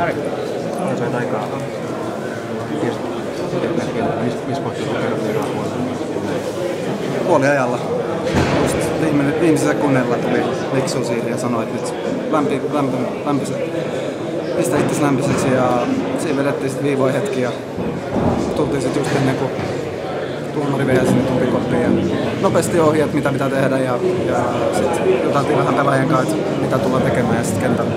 Sait aikaa. Missä kohtaa Puoliajalla. Just viime, viimeisellä sekunnilla tuli Liksu siihen ja sanoi, että nyt lämpi, lämpi, lämpisi, pistä itse lämpiseksi ja siinä vedettiin sitten viivoja hetki ja tultiin sitten just ennen kuin tuomari vei sinne tupikoppiin ja nopeasti ohjeet, mitä pitää tehdä ja, ja sitten juteltiin vähän pelaajien kanssa, että mitä tullaan tekemään ja sitten kentällä.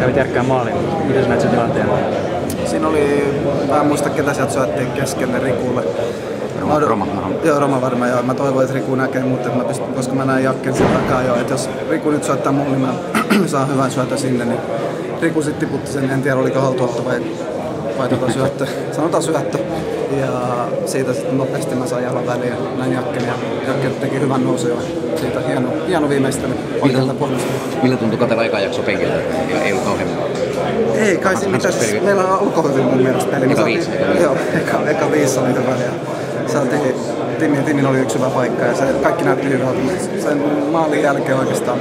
Kävit järkkää maalin. Miten sä näet sen tilanteen? Siinä oli, mä en muista ketä sieltä syöttiin keskelle Rikulle. Roma, Roma, Roma. Joo, Roma varmaan joo. Mä toivon, että Riku näkee mut, että mä pystyn, koska mä näen Jakken sen takaa jo. Että jos Riku nyt syöttää mulle, niin mä saan hyvän syötä sinne, niin Riku sitten tiputti sen, en tiedä oliko haltuotto vai, vai tota syöttö. Sanotaan syöttö. Ja siitä sitten nopeasti mä sain jalan väliin ja näin Jakken ja Jakken teki hyvän nousun ja siitä hieno, hieno viimeistely oikealta puolesta. Millä tuntui katsella aikaa jakso penkiltä? Ei, ei ollut kauhean Ei kai siinä peli- Meillä alkoi hyvin mun mielestä peli. Me Eka viisi. Joo, eka, eka viisi oli hyvä. Ja saatiin, Timi ja Timin oli yksi hyvä paikka ja se, kaikki näytti hyvältä. Sen maalin jälkeen oikeastaan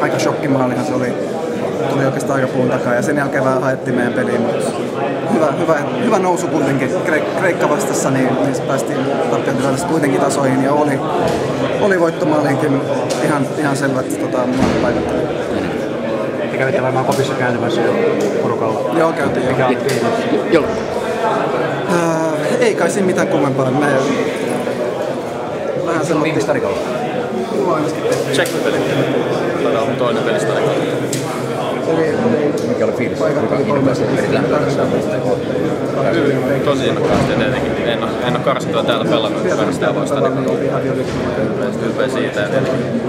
aika shokkimaalihan se oli. Tuli oikeastaan aika puun takaa ja sen jälkeen vähän haettiin meidän peliin, mutta hyvä, hyvä, hyvä nousu kuitenkin. Kreik- Kreikka vastassa, niin, niin päästiin tappiotilanteesta kuitenkin tasoihin ja oli, oli voittomaaliinkin ihan, ihan selvät tota, maalipaikat. Te kävitte varmaan kopissa kääntymässä jo porukalla. Joo, käytiin. Mikä oli? Joo. Äh, ei kai siinä mitään kummempaa. Me vähän semmoinen... Viimeistä tarikolla. Mulla on ainakin. Check-peli. Toinen pelistä. Mikä oli fiilis? Tosi innokkaasti ja tietenkin. En ole, en ole karsittua täällä pelannut karsittua vastaan. Niin ylpeä siitä. Ja tietenkin,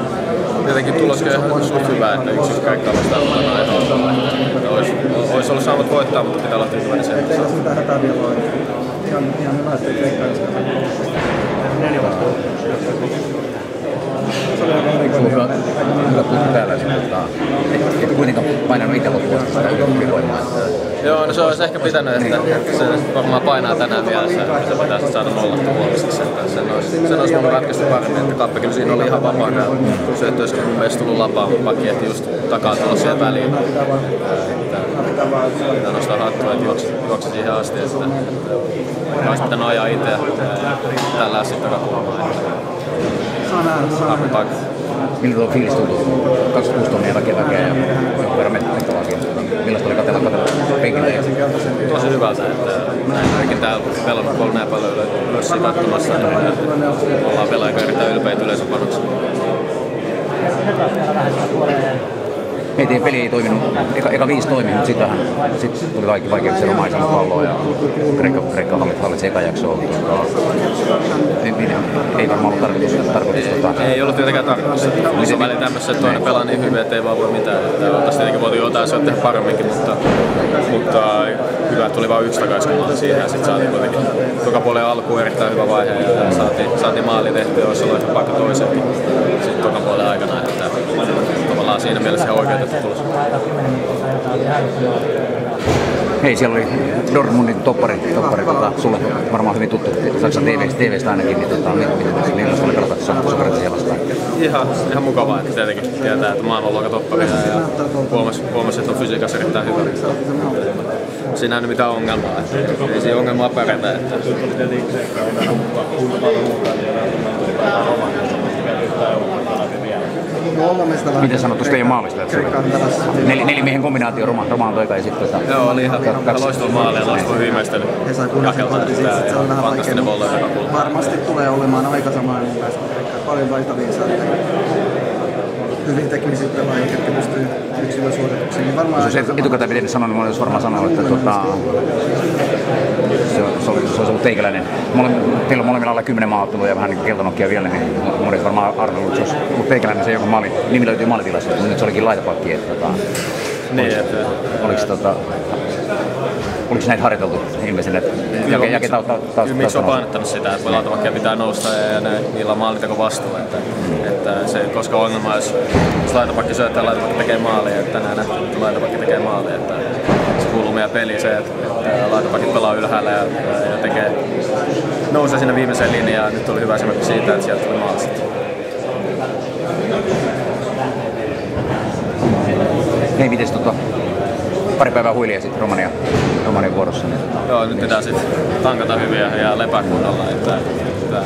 tietenkin tulos on ihan suht hyvä, että yksi yksi kaikkaa vastaan olisi, olisi ollut saavat voittaa, mutta pitää olla tyytyväinen sen. Ihan, ihan hyvä, että Kreikka Neljä vastaan. Erikoinen. Hyvä, hyvä tuntu täällä. Mutta et kuitenkaan painanut itse loppuun sitä ylivoimaa. Että- Joo, no se olisi ehkä pitänyt, että se varmaan painaa tänään vielä se, se pitää sitten saada nollattu huomiseksi. Että sen olisi, sen olisi voinut ratkaista paremmin, että Kappe kyllä siinä oli ihan vapaa ja syöttö olisi mun mielestä tullut lapaan, mutta pakki ehti just takaa tulla siihen väliin. Pitää nostaa hattua, että juoksi, juoksi siihen asti ja sitä olisi pitänyt ajaa itse ja tällä sitten takakulmaa. Nähdä. paikka. Miltä tuo fiilis tuntui? 26 tonnia väkeä väkeä ja jonkun verran mettalaakin. Millaista oli katsella katsella penkillä? ja- tosi hyvältä, että näin ainakin täällä pelannut kun näin paljon ylössiä katsomassa, ollaan pelaajia Ei teidän peli ei toiminut, eka, eka viisi toimi, mutta sitten vähän, sit tuli kaikki vaikeuksia Roma ei saanut palloa ja Kreikka, Kreikka hallitsi, hallitsi eka jaksoa. Ei, ei, ei varmaan ollut tarkoitus, tarkoitus tota, Ei ollut tietenkään tarkoitus. Missä on väliin tämmössä, että toinen pelaa niin hyvin, että ei vaan voi mitään. Että oltaisiin tietenkin voitu jotain asioita tehdä paremminkin, mutta, mutta hyvä, tuli vain yksi takaisin siihen ja sitten saatiin kuitenkin toka puolen alkuun erittäin hyvä vaihe ja saatiin, saatiin maali tehty ja olisi ollut ehkä paikka toisenkin sitten toka puolen aikana. Että tavallaan siinä mielessä ihan oikeutettu tulos. Hei, siellä oli Dortmundin toppari, toppari tota, sulle varmaan hyvin tuttu Saksan TV, TVstä ainakin, niin tota, miten miten- millaista oli pelata Sokrates vastaan? Ihan, ihan mukavaa, että tietenkin tietää, että maailmanluokan topparia ja huomasi, huomasi, että on fysiikassa erittäin hyvä. Siinä ei ole mitään ongelmaa, että ei siinä ongelmaa pärjätä. Että Miten sanot tuosta teidän maalista? Että se Kreikka on tällaisessa. oli nel, nelimiehen kombinaatio Roma, Roma on toika ja sitten tota, Joo, oli ihan, ihan loistava maali ja loistava viimeistely. Otti siitä, että että se on vähän vaikea. Varmasti tulee olemaan aika Kreikka. Paljon vaihtaviin sääntöjä. Hyvin teknisiä pelaajia, jotka pystyy yksilösuorituksiin. Niin varmaan jos et- etukäteen pitänyt sanoa, niin olisi varmaan sanonut, että tota, se, se, oli, se olisi ollut teikäläinen. Mole, teillä on molemmilla alle 10 maaottelua ja vähän niin keltanokkia vielä, niin monet varmaan arvellut, että se olisi ollut teikäläinen se, joka maali, nimi löytyy maalitilassa, mutta nyt se olikin laitapakki. Että, tota, Niin, että oliko, tota, oliko näitä harjoiteltu ilmeisesti? Että jake, jake, tautta, tautta, Kyllä miksi on painottanut sitä, että laitamakkia pitää nousta ja, ja ne, niillä on maalinteko vastuu. Että, että se ei koska ongelma, jos, jos laitapakki syöttää laitapakki tekee maalia, että tänään nähty, että laitapakki tekee maalia. Että meidän peliin se, että, laitapakit pelaa ylhäällä ja, ja tekee, nousee sinne viimeiseen linjaan. Nyt oli hyvä esimerkki siitä, että sieltä tuli maali sitten. Hei, mites tota, pari päivää huilia sitten Romania, Romanian vuorossa. Niin. Joo, nyt pitää sitten tankata hyviä ja lepää kunnolla, että, että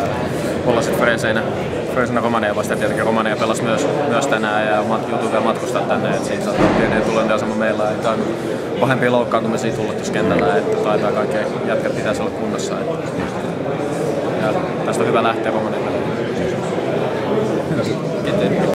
olla sitten freeseinä, freeseinä Romania vasta. Tietenkin Romania pelasi myös, myös tänään ja mat, joutuu vielä matkustaa tänne, että siitä saattaa pieni tulenteasema meillä. Että on pahempia loukkaantumisia tullut tässä kentällä, että taitaa kaikkea jätkät pitäisi olla kunnossa. Että, ja tästä on hyvä lähteä Romanian